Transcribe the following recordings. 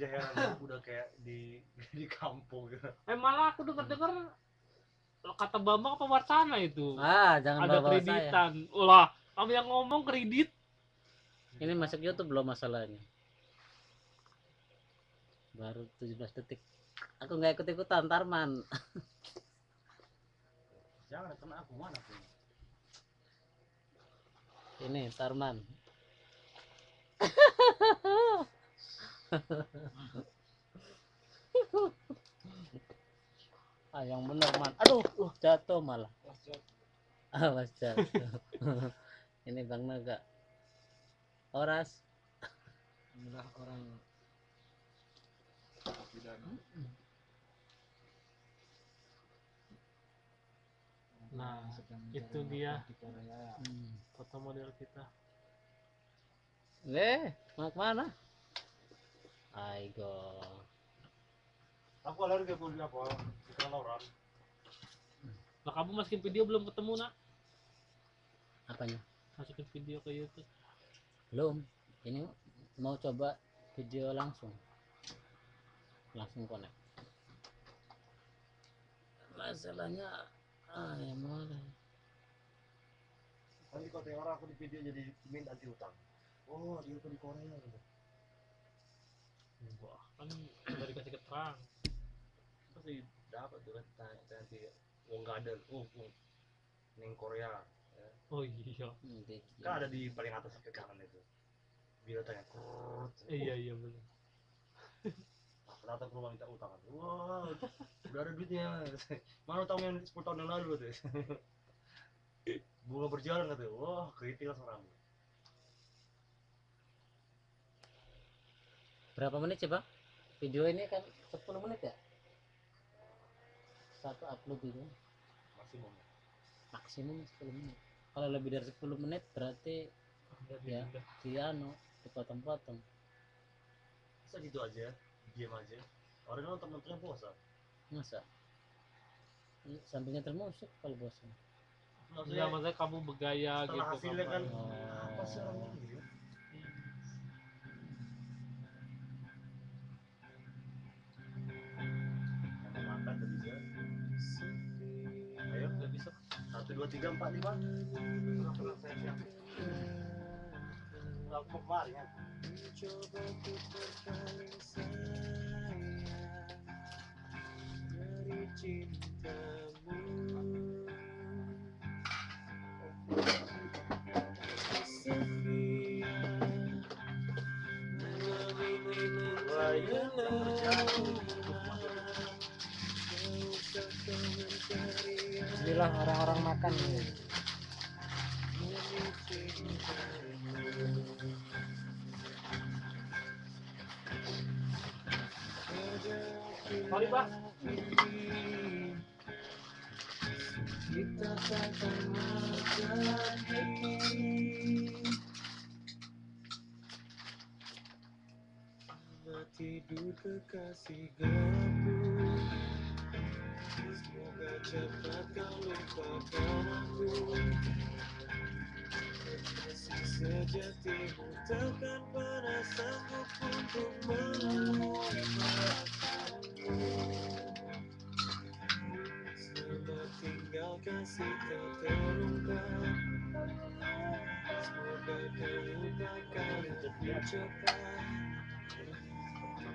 aja heran udah kayak di di kampung gitu. Eh malah aku denger denger kata Bambang apa Wacana itu? Ah jangan ada bawa saya. kreditan. Ulah kamu yang ngomong kredit. Ini masuk YouTube belum masalahnya. Baru 17 detik. Aku nggak ikut ikutan Tarman jangan kena aku mana pun ini Tarman ah yang bener man. Aduh uh, jatuh malah. Awas jatuh. Ini bang naga. Oras inilah orang pidana. Nah, itu dia. hmm. foto model kita. Eh mau ke mana Aigo aku alergi aku di apa ikan orang lah kamu masukin video belum ketemu nak? Apanya? Masukin video ke YouTube. Belum. Ini mau coba video langsung. Langsung connect. Masalahnya ah ya mana nanti kata orang aku di video jadi minta anti utang oh dia tuh di Korea. gitu wah kan udah dikasih keterangan pasti dapat tuh kan tanya nanti nggak ada oh oh, neng Korea oh iya. Kan ada di paling atas sampai kanan itu. Bila tanya krut Eh, iya iya benar datang ke rumah minta utang wah udah ada duitnya. Mana utang yang 10 tahun yang lalu tuh. Bunga berjalan katanya wah kritik langsung rambut berapa menit coba? Video ini kan 10 menit ya? Satu upload itu maksimum. Maksimum 10 menit. Kalau lebih dari 10 menit berarti Ya. di anu dipotong-potong. Bisa gitu aja? Diam aja. Orang kan nonton nonton yang puasa masa Ih, sambilnya termusik kalau bosan. Maksudnya maksudnya kamu bergaya gitu hasilnya kan. Oh. apa sih orang ini gitu dua tiga empat lima. Aku mau kemari kan inilah orang-orang makan nih Mari pak. Tidur kekasih gelapku Semoga cepat kau lupakan aku Kekasih sejatimu takkan pernah sanggup untuk melupakanmu Selamat tinggal kasih tak terungkap Semoga kau lupakan lebih cepat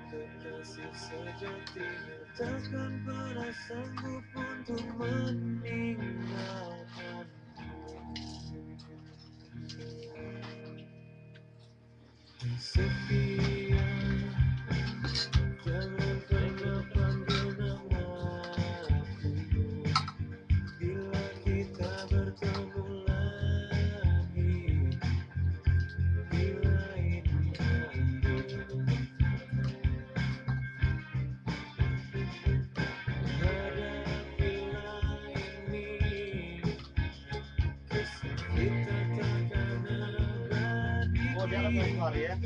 Kekasih sejatimu takkan pernah sanggup untuk meninggalkanmu Setia ya